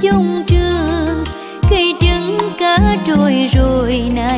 chung trường. Cây trứng cá trôi rồi này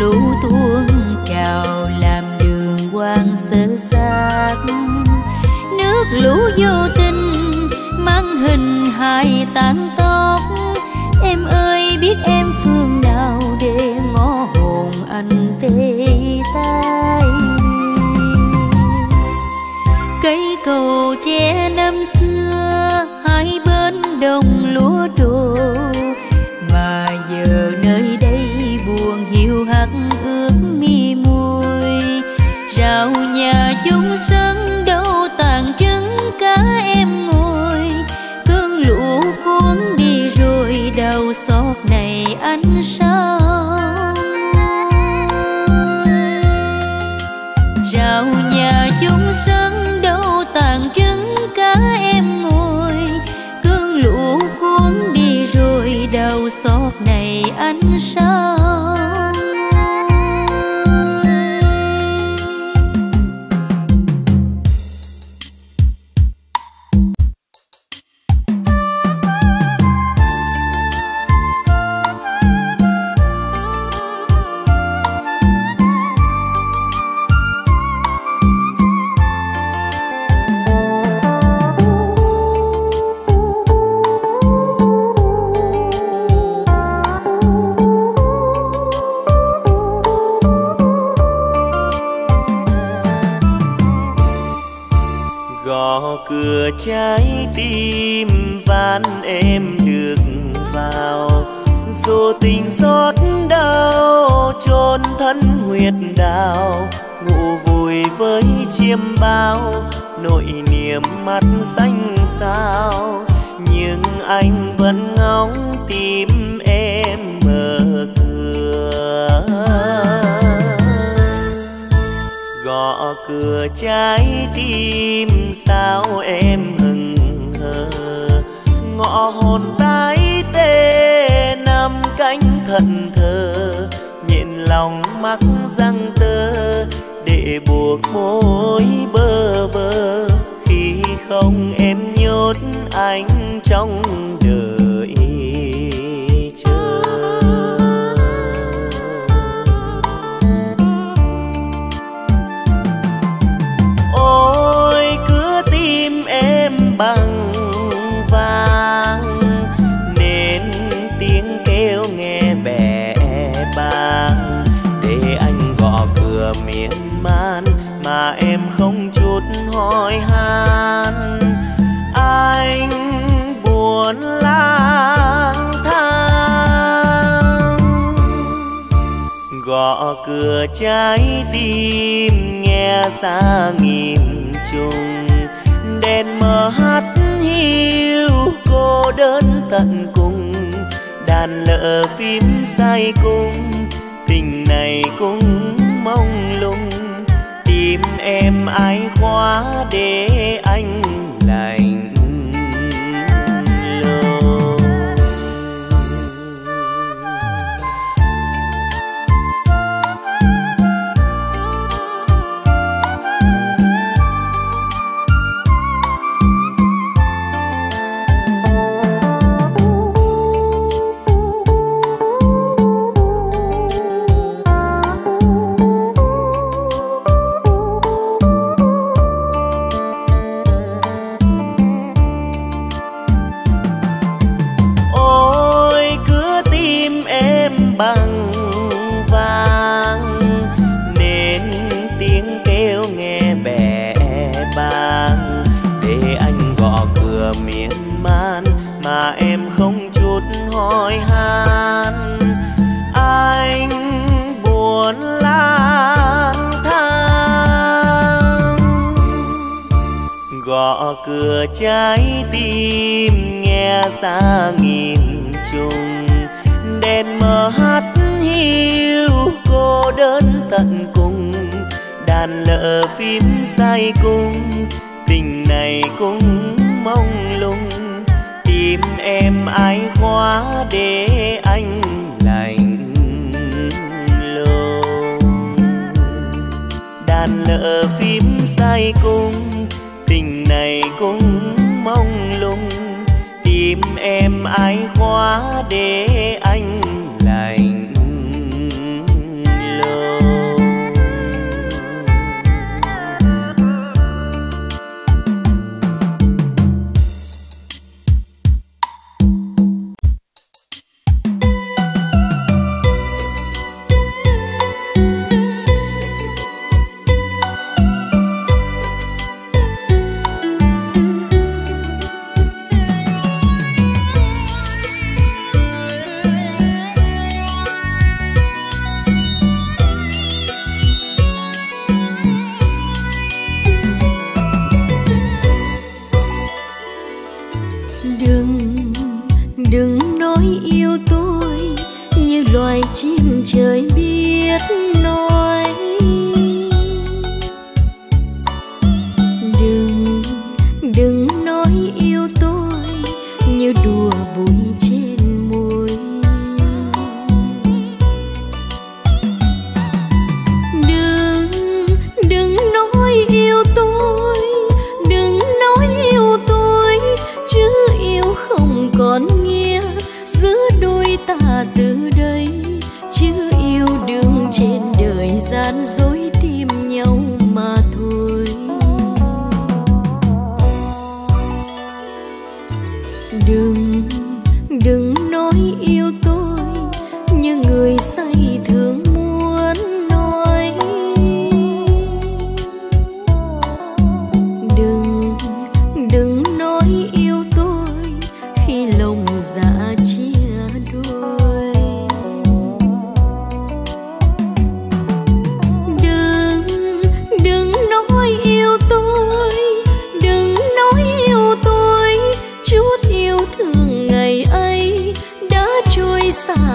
lũ tuôn trào. Anh vẫn ngóng tìm em mở cửa. Gõ cửa trái tim sao em hừng hờ? Ngõ hồn tái tê nằm cánh thần thờ, nhịn lòng mắc răng tơ để buộc môi bơ vơ. Khi không em nhốt anh trong mở trái tim nghe xa nghìn trùng. Đèn mờ hát hiu cô đơn tận cùng, đàn lỡ phím say cung tình này cũng mong lung. Tìm em ai khóa để anh nghìn trùng. Đèn mờ hát hiu cô đơn tận cùng. Đàn lỡ phím say cung tình này cũng mong lung. Tìm em ai quá để anh lạnh lùng. Đàn lỡ phím say cung tình này cũng mong lung tìm em ai khóa để nói yêu tôi như loài chim trời biết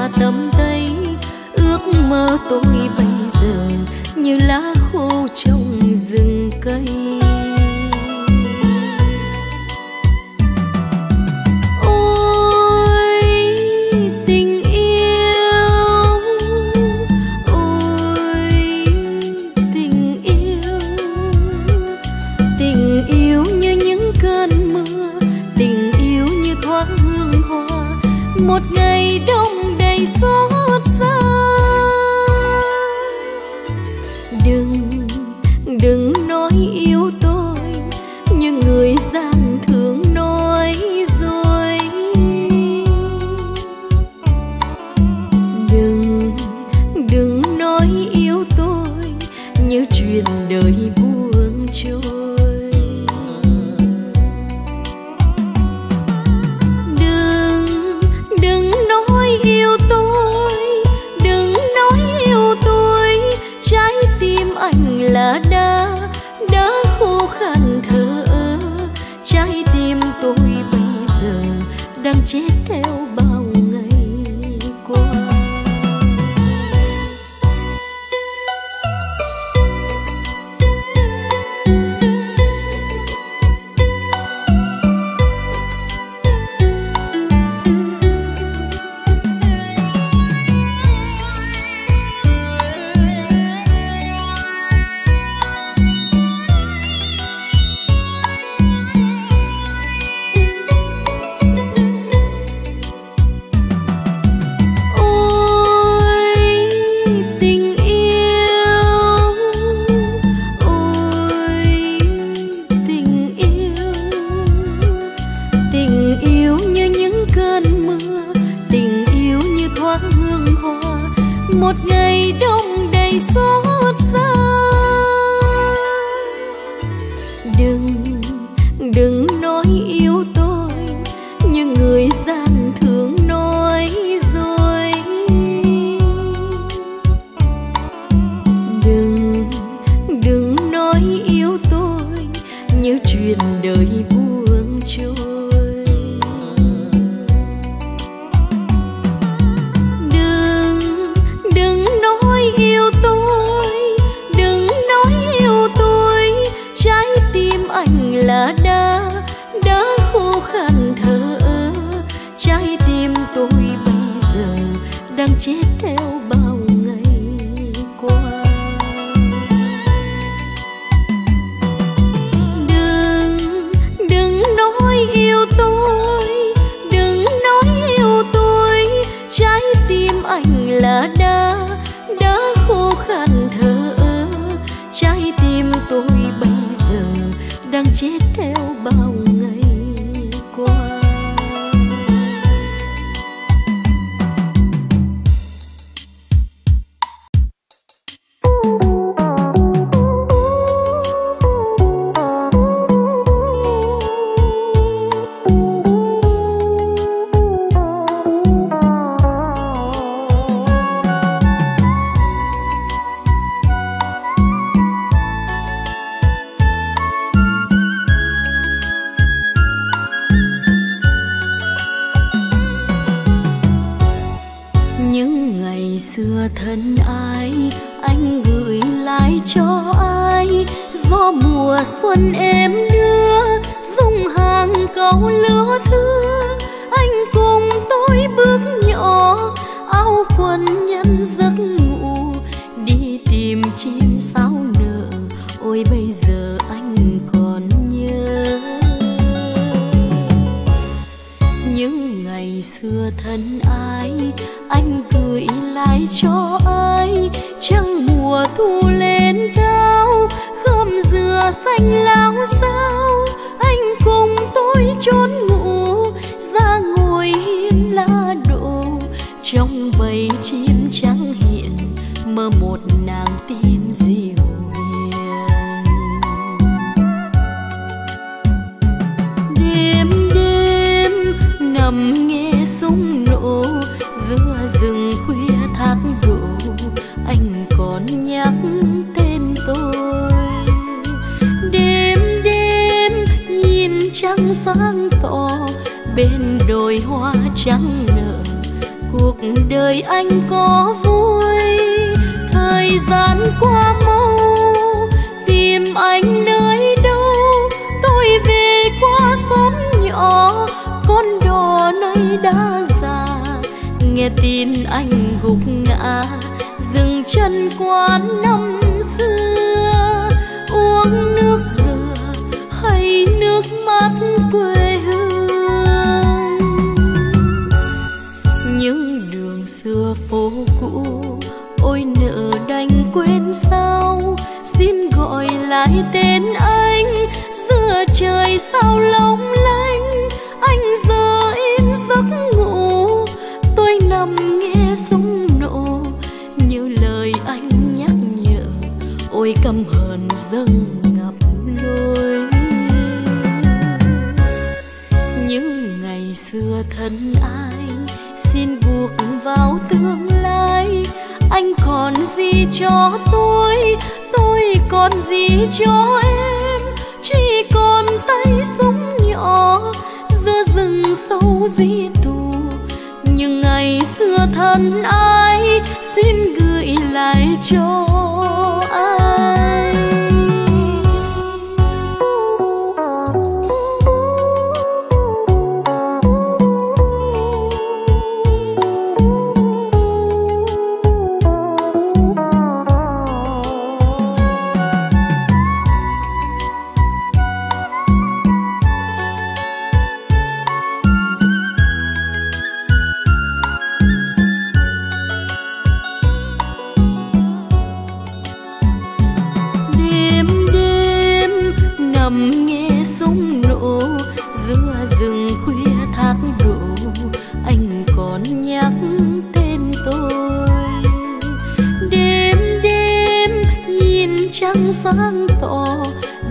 xa tầm tay ước mơ tôi bây giờ như lá khô trong rừng cây. một ngày đó teu baú. xưa thân ai anh gửi lại cho ai? Gió mùa xuân em đưa dung hàng cầu lứa thưa. Anh cùng tôi bước nhỏ, áo quần nhân giấc qua mâu tìm anh nơi đâu? Tôi về qua xóm nhỏ, con đò nay đã già. Nghe tin anh gục ngã, dừng chân quán năm xưa. Uống nước dừa hay nước mắt? Tên lại cho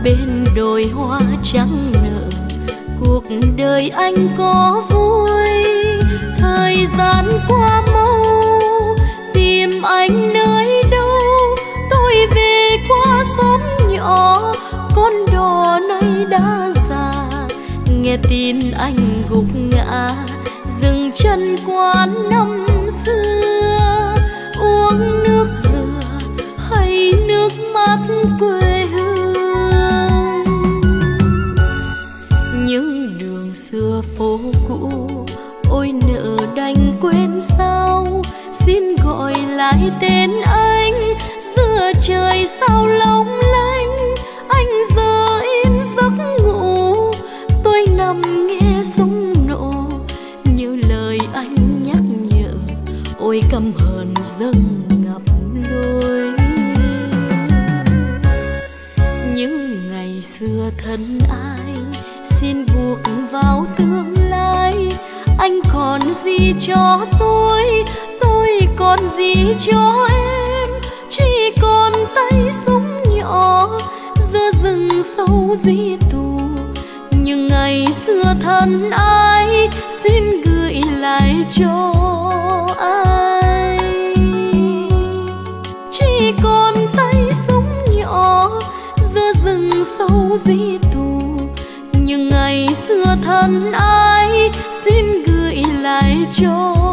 bên đồi hoa trắng nở. Cuộc đời anh có vui, thời gian qua mau. Tìm anh nơi đâu, tôi về qua xóm nhỏ. Con đò nay đã già, nghe tin anh gục ngã. Dừng chân quán năm xưa, uống nước dừa hay nước mắt quê. Tên cho em. Chỉ còn tay súng nhỏ, giữa rừng sâu di tù. Nhưng ngày xưa thân ai xin gửi lại cho ai chỉ còn tay súng nhỏ, giữa rừng sâu di tù. Nhưng ngày xưa thân ai xin gửi lại cho